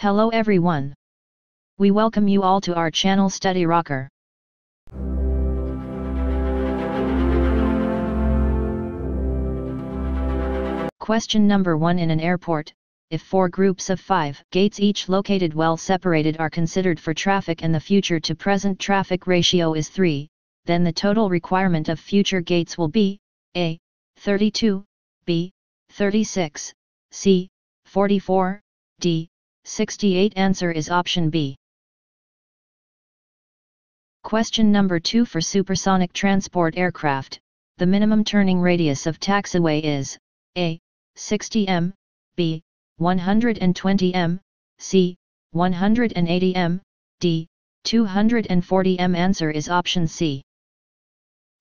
Hello everyone. We welcome you all to our channel Study Rocker. Question number 1 In an airport, if four groups of five gates each located well separated are considered for traffic and the future to present traffic ratio is 3, then the total requirement of future gates will be A. 32, B. 36, C. 44, D. 68 Answer is option B. Question number 2 For supersonic transport aircraft, the minimum turning radius of taxiway is A. 60 m, B. 120 m, C. 180 m, D. 240 m Answer is option C.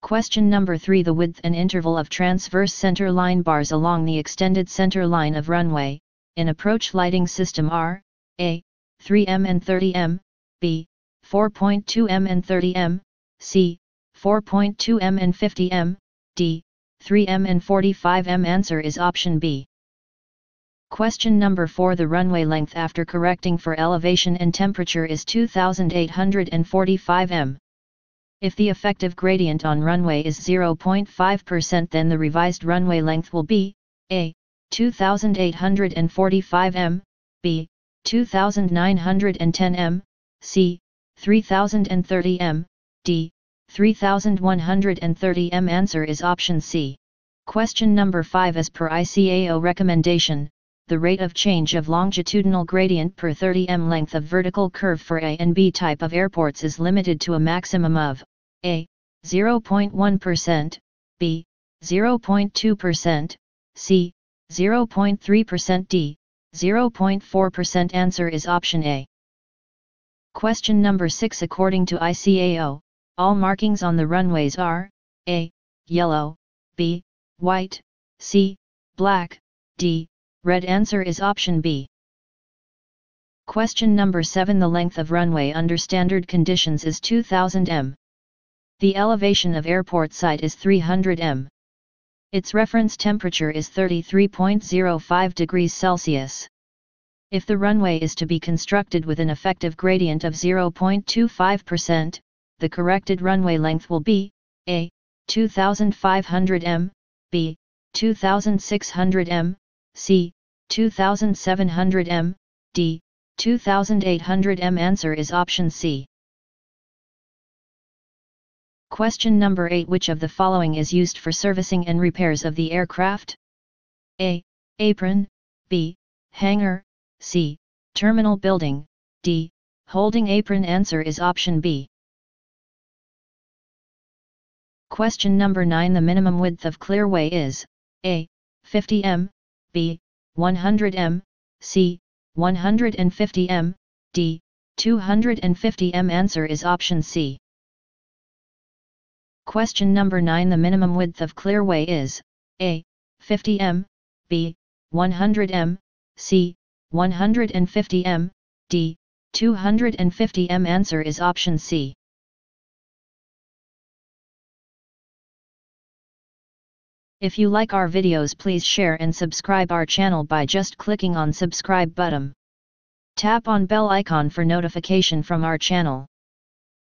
Question number 3 The width and interval of transverse center line bars along the extended center line of runway, in approach lighting system are, A. 3m and 30m, B. 4.2m and 30m, C. 4.2m and 50m, D. 3m and 45m Answer is option B. Question number 4 The runway length after correcting for elevation and temperature is 2845 m. If the effective gradient on runway is 0.5% then the revised runway length will be, A. 2845 m, B. 2910 m, C. 3030 m, D. 3130 m Answer is option C. Question number 5 As per ICAO recommendation, the rate of change of longitudinal gradient per 30 m length of vertical curve for A and B type of airports is limited to a maximum of A. 0.1%, B. 0.2%, C. 0.3% D. 0.4% Answer is option A. Question number 6 According to ICAO, all markings on the runways are A. Yellow, B. White, C. Black, D. Red answer is option B. Question number 7 The length of runway under standard conditions is 2000 m. The elevation of airport site is 300 m. Its reference temperature is 33.05 degrees Celsius. If the runway is to be constructed with an effective gradient of 0.25%, the corrected runway length will be A. 2500 m, B. 2600 m, C. 2700 m, D. 2800 m Answer is option C. Question number 8 Which of the following is used for servicing and repairs of the aircraft? A. Apron, B. Hangar, C. Terminal building, D. Holding apron Answer is option B. Question number 9 The minimum width of clearway is A. 50 m, B. 100 m, C. 150 m, D. 250 m Answer is option C. Question number 9 The minimum width of clearway is A. 50 m, B. 100 m, C. 150 m, D. 250 m Answer is option C. If you like our videos please share and subscribe our channel by just clicking on subscribe button. Tap on bell icon for notification from our channel.